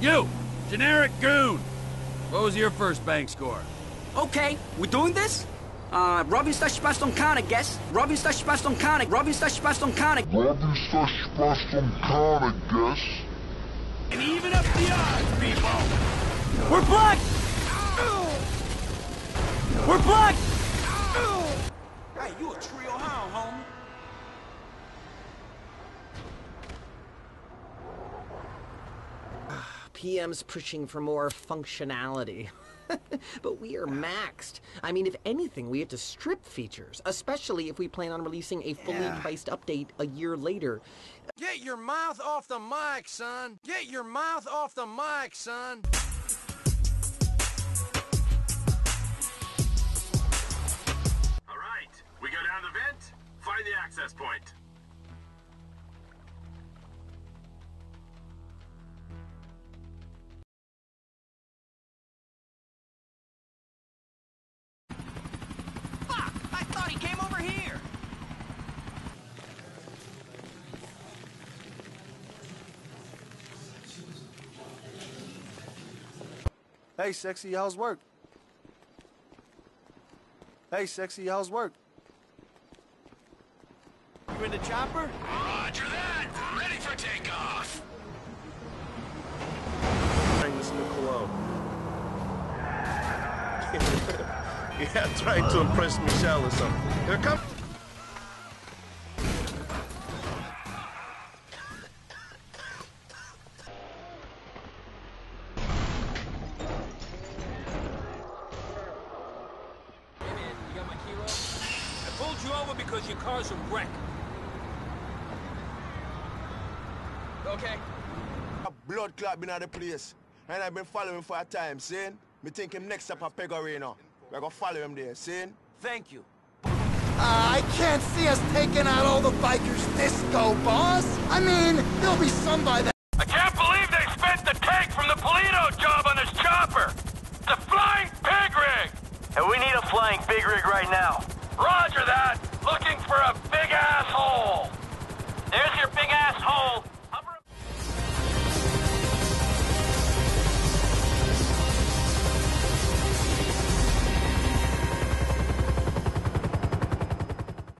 You! Generic goon! What was your first bank score? Okay, we're doing this? Uh, Robin está exposto um cana, guess. Robin está exposto um cana. Robin está exposto um cana. Robin está exposto um cana, guess. And even up the odds, people. We're black. We're black. Hey, you a trio hound, homie. PM's pushing for more functionality. but we are maxed. I mean, if anything, we have to strip features, especially if we plan on releasing a fully Yeah. priced update a year later. Get your mouth off the mic, son. Get your mouth off the mic, son. All right, we go down the vent, find the access point. Hey, sexy, how's work? Hey, sexy, how's work? You in the chopper? Roger that! Ready for takeoff! Trying to sneak cologne. yeah, trying to impress Michelle or something. Here come. Hey man, you got my kilo? I pulled you over because your car's a wreck. Okay. A blood clot been at the place. And I've been following for a time, seeing? Me think him next up at Pegorino. We're gonna follow him there, seeing? Thank you. Uh, I can't see us taking out all the bikers disco, boss. I mean, there'll be some by then. I can't believe they spent the tank from the Polito job on this chopper! The flying pig rig! And we need a flying pig rig right now. Roger!